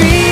dream.